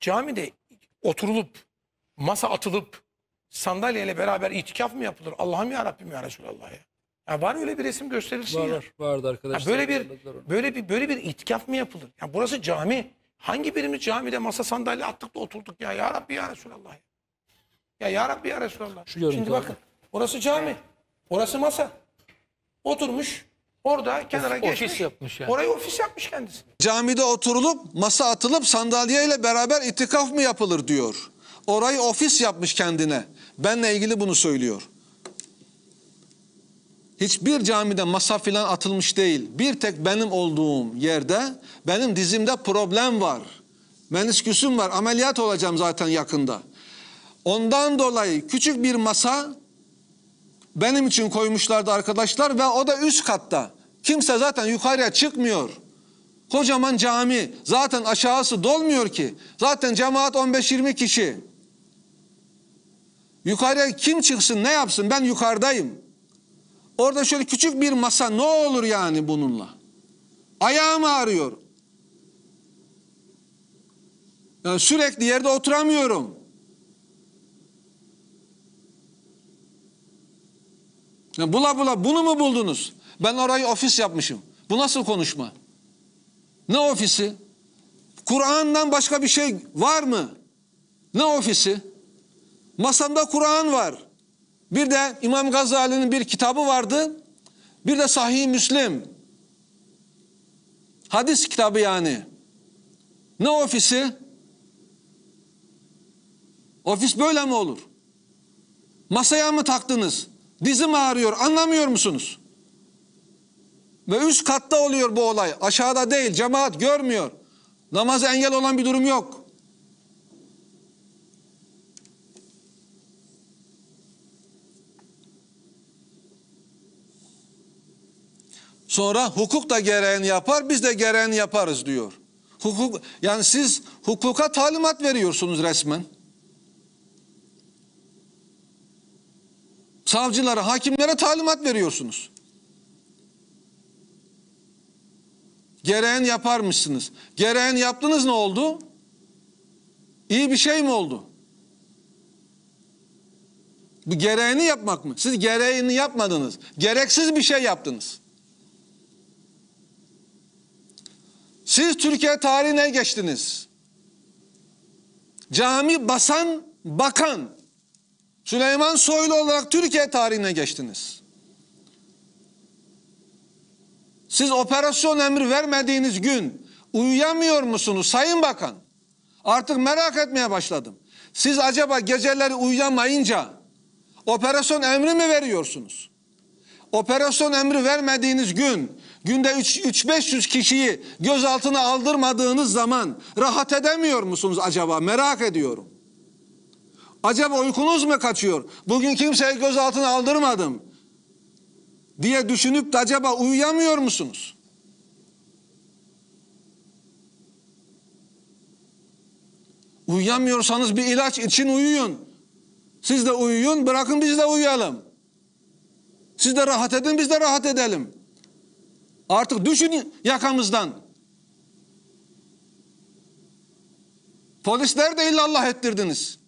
camide oturulup masa atılıp sandalyeyle beraber itikaf mı yapılır? Allah'ım ya Rabbim ya Resulallah ya. Ya var öyle bir resim gösterirsin Var ya. var. Vardı Ya arkadaşlar. böyle bir böyle bir böyle bir itikaf mı yapılır? Ya burası cami. Hangi birimiz camide masa sandalye attık da oturduk ya? Ya Rabbi ya Resulallah. Ya ya, ya Rabbi ya Resulallah. Şu Şimdi abi. bakın. Orası cami. Orası masa. Oturmuş. Orada kenara ofis geçmiş. yapmış yani. Orayı ofis yapmış kendisi. Camide oturulup masa atılıp sandalyeyle beraber itikaf mı yapılır diyor. Orayı ofis yapmış kendine. Benle ilgili bunu söylüyor. Hiçbir camide masa filan atılmış değil. Bir tek benim olduğum yerde benim dizimde problem var. Menisküsüm var. Ameliyat olacağım zaten yakında. Ondan dolayı küçük bir masa benim için koymuşlardı arkadaşlar ve o da üst katta. Kimse zaten yukarıya çıkmıyor. Kocaman cami. Zaten aşağısı dolmuyor ki. Zaten cemaat 15-20 kişi. Yukarıya kim çıksın ne yapsın ben yukarıdayım. Orada şöyle küçük bir masa ne olur yani bununla? Ayağım ağrıyor. Yani sürekli yerde oturamıyorum. Ya bula bula bunu mu buldunuz? Ben orayı ofis yapmışım. Bu nasıl konuşma? Ne ofisi? Kur'an'dan başka bir şey var mı? Ne ofisi? Masamda Kur'an var. Bir de İmam Gazali'nin bir kitabı vardı. Bir de Sahih Müslim. Hadis kitabı yani. Ne ofisi? Ofis böyle mi olur? Masaya mı taktınız? Dizim ağrıyor anlamıyor musunuz? Ve üst katta oluyor bu olay. Aşağıda değil. Cemaat görmüyor. Namaza engel olan bir durum yok. Sonra hukuk da gereğini yapar, biz de gereğini yaparız diyor. Hukuk yani siz hukuka talimat veriyorsunuz resmen. Savcılara, hakimlere talimat veriyorsunuz. Gereğini yaparmışsınız. Gereğini yaptınız ne oldu? İyi bir şey mi oldu? Bu gereğini yapmak mı? Siz gereğini yapmadınız. Gereksiz bir şey yaptınız. Siz Türkiye tarihine geçtiniz. Cami basan bakan Süleyman Soylu olarak Türkiye tarihine geçtiniz. Siz operasyon emri vermediğiniz gün uyuyamıyor musunuz Sayın Bakan? Artık merak etmeye başladım. Siz acaba geceleri uyuyamayınca operasyon emri mi veriyorsunuz? Operasyon emri vermediğiniz gün günde 3-500 kişiyi gözaltına aldırmadığınız zaman rahat edemiyor musunuz acaba? Merak ediyorum. Acaba uykunuz mu kaçıyor? Bugün kimseyi gözaltına aldırmadım diye düşünüp de acaba uyuyamıyor musunuz? Uyuyamıyorsanız bir ilaç için uyuyun. Siz de uyuyun, bırakın biz de uyuyalım. Siz de rahat edin, biz de rahat edelim. Artık düşün yakamızdan. Polisler de illallah ettirdiniz.